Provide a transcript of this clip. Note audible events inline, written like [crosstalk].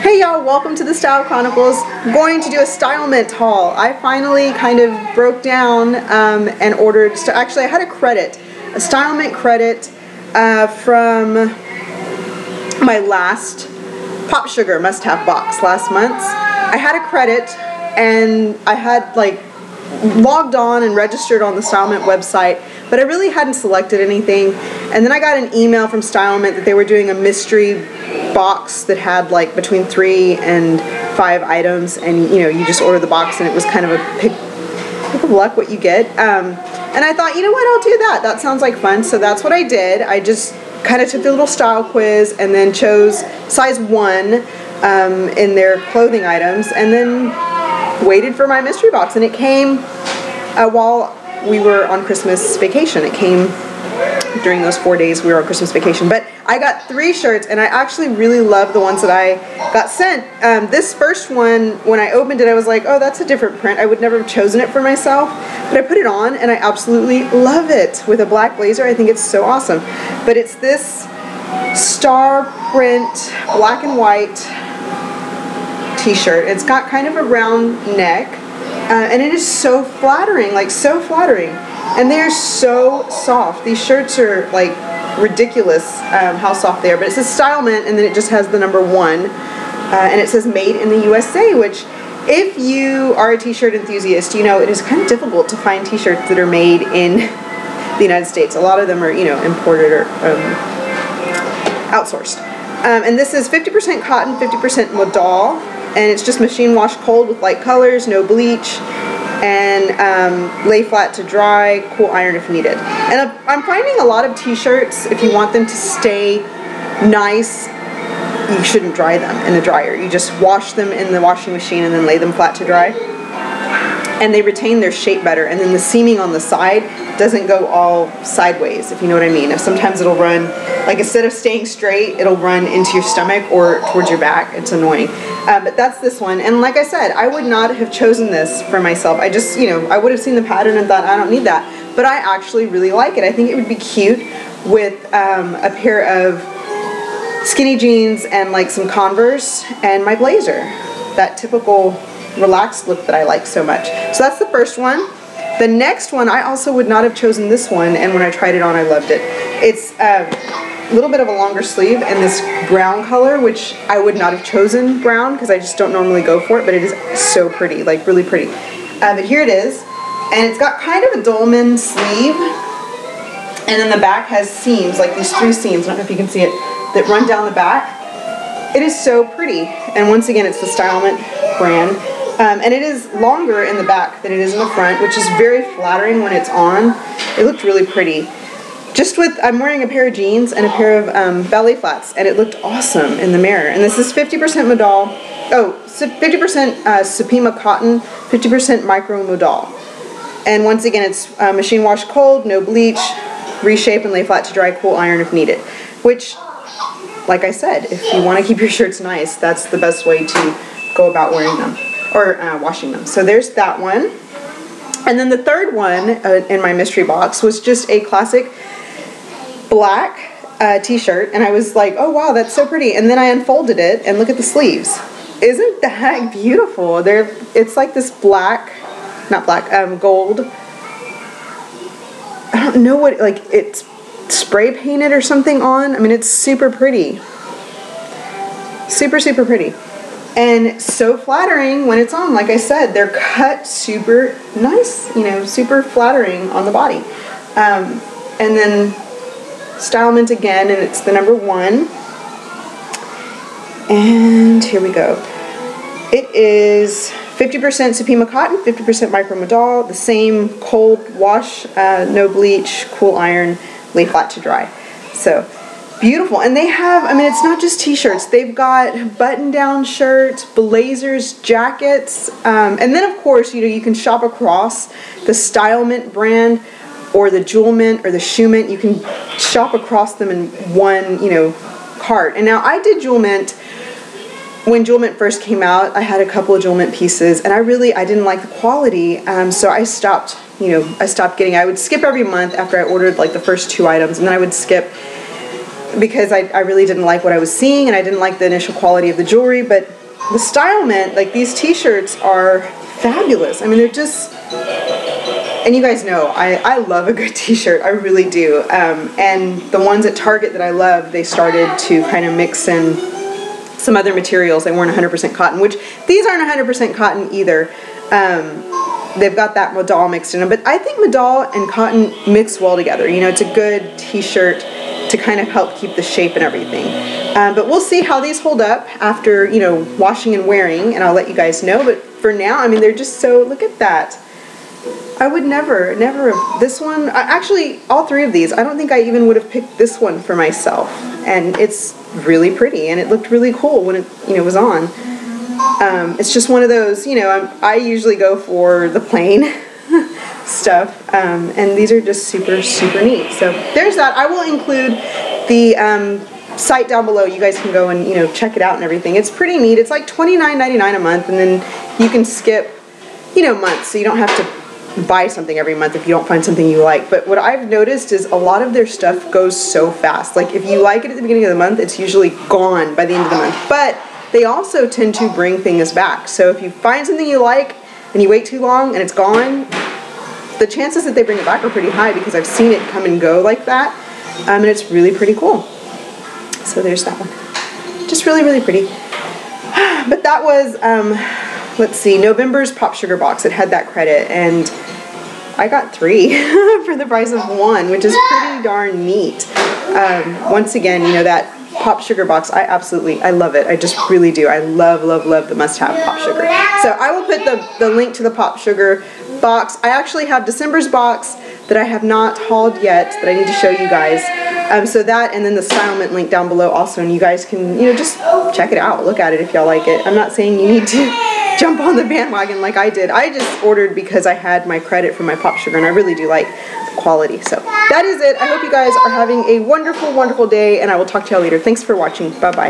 Hey y'all, welcome to the Style Chronicles. I'm going to do a Stylemint haul. I finally kind of broke down um, and ordered, actually I had a credit, a Stylemint credit uh, from my last Popsugar must-have box last month. I had a credit and I had like logged on and registered on the Stylemint website, but I really hadn't selected anything. And then I got an email from Stylemint that they were doing a mystery box that had like between three and five items, and you know, you just order the box, and it was kind of a pick, pick of luck what you get. Um, and I thought, you know what, I'll do that. That sounds like fun. So that's what I did. I just kind of took the little style quiz and then chose size one um, in their clothing items, and then waited for my mystery box, and it came uh, while we were on Christmas vacation. It came during those four days we were on Christmas vacation. But I got three shirts, and I actually really love the ones that I got sent. Um, this first one, when I opened it, I was like, oh, that's a different print. I would never have chosen it for myself. But I put it on, and I absolutely love it with a black blazer. I think it's so awesome. But it's this star print, black and white t-shirt. It's got kind of a round neck, uh, and it is so flattering, like so flattering. And they're so soft. These shirts are like ridiculous um, how soft they are. But it says Stylemint, and then it just has the number one, uh, and it says Made in the USA, which if you are a t-shirt enthusiast, you know it is kind of difficult to find t-shirts that are made in [laughs] the United States. A lot of them are, you know, imported or um, outsourced. Um, and this is 50% cotton, 50% modal, and it's just machine wash cold with light colors, no bleach, and um, lay flat to dry, cool iron if needed. And I'm finding a lot of t-shirts, if you want them to stay nice, you shouldn't dry them in the dryer. You just wash them in the washing machine and then lay them flat to dry. And they retain their shape better. And then the seaming on the side doesn't go all sideways, if you know what I mean. If sometimes it'll run, like instead of staying straight, it'll run into your stomach or towards your back. It's annoying. Uh, but that's this one. And like I said, I would not have chosen this for myself. I just, you know, I would have seen the pattern and thought, I don't need that. But I actually really like it. I think it would be cute with um, a pair of skinny jeans and like some Converse and my blazer. That typical relaxed look that I like so much. So that's the first one. The next one, I also would not have chosen this one, and when I tried it on, I loved it. It's uh, a little bit of a longer sleeve and this brown color, which I would not have chosen brown because I just don't normally go for it, but it is so pretty, like really pretty. Uh, but here it is, and it's got kind of a dolman sleeve, and then the back has seams, like these three seams, I don't know if you can see it, that run down the back. It is so pretty, and once again, it's the Stylemint brand. Um, and it is longer in the back than it is in the front, which is very flattering when it's on. It looked really pretty just with, I'm wearing a pair of jeans and a pair of um, flats, and it looked awesome in the mirror. And this is 50% modal, oh, 50% uh, Supima cotton, 50% micro modal. And once again, it's uh, machine wash cold, no bleach, reshape and lay flat to dry, cool iron if needed. Which, like I said, if you want to keep your shirts nice, that's the best way to go about wearing them or uh, washing them. So there's that one. And then the third one uh, in my mystery box was just a classic black uh, t-shirt and I was like, oh wow, that's so pretty. And then I unfolded it and look at the sleeves. Isn't [laughs] that beautiful? They're, it's like this black, not black, um, gold. I don't know what, like it's spray painted or something on. I mean, it's super pretty. Super, super pretty. And so flattering when it's on. Like I said, they're cut super nice, you know, super flattering on the body. Um, and then Stylemint again, and it's the number one. And here we go. It is 50% Supima cotton, 50% micromodal, the same cold wash, uh, no bleach, cool iron, lay flat to dry. So beautiful. And they have, I mean, it's not just t-shirts. They've got button-down shirts, blazers, jackets, um, and then of course, you know, you can shop across the Stylemint brand or the JewelMint or the ShoeMint. You can shop across them in one, you know, cart. And now I did JewelMint when JewelMint first came out. I had a couple of JewelMint pieces, and I really I didn't like the quality, um, so I stopped. You know, I stopped getting. I would skip every month after I ordered like the first two items, and then I would skip. Because I, I really didn't like what I was seeing and I didn't like the initial quality of the jewelry. But the Stylemint like these t-shirts are fabulous. I mean, they're just, and you guys know, I, I love a good [laughs] t-shirt. I really do. Um, and the ones at Target that I love, they started to kind of mix in some other materials. They weren't 100% cotton, which these aren't 100% cotton either. Um, they've got that modal mixed in them, but I think modal and cotton mix well together. You know, it's a good t-shirt to kind of help keep the shape and everything. Um, but we'll see how these hold up after, you know, washing and wearing, and I'll let you guys know. But for now, I mean, they're just so, look at that. I would never, never have, this one, actually, all three of these, I don't think I even would have picked this one for myself. And it's really pretty, and it looked really cool when it, you know, was on. Um, it's just one of those, you know, I'm, i usually go for the plain [laughs] stuff, um, and these are just super, super neat. So there's that. I will include the um, site down below. You guys can go and, you know, check it out and everything. It's pretty neat. It's like $29.99 a month, and then you can skip, you know, months, so you don't have to buy something every month if you don't find something you like. But what I've noticed is a lot of their stuff goes so fast. Like if you like it at the beginning of the month, it's usually gone by the end of the month. But they also tend to bring things back. So if you find something you like and you wait too long and it's gone, the chances that they bring it back are pretty high because I've seen it come and go like that. Um, and it's really pretty cool. So there's that one. Just really, really pretty. [sighs] But that was, um, let's see, November's Popsugar box. It had that credit. And I got three [laughs] for the price of one, which is pretty darn neat. Um, once again, you know, that Popsugar box, I absolutely, I love it. I just really do. I love, love, love the must-have Popsugar. So I will put the, the link to the Popsugar box. I actually have December's box that I have not hauled yet that I need to show you guys. Um, so that and then the Stylemint link down below also and you guys can, you know, just check it out. Look at it if y'all like it. I'm not saying you need to [laughs] jump on the bandwagon like I did. I just ordered because I had my credit for my Popsugar and I really do like quality. So that is it. I hope you guys are having a wonderful, wonderful day and I will talk to y'all later. Thanks for watching. Bye-bye.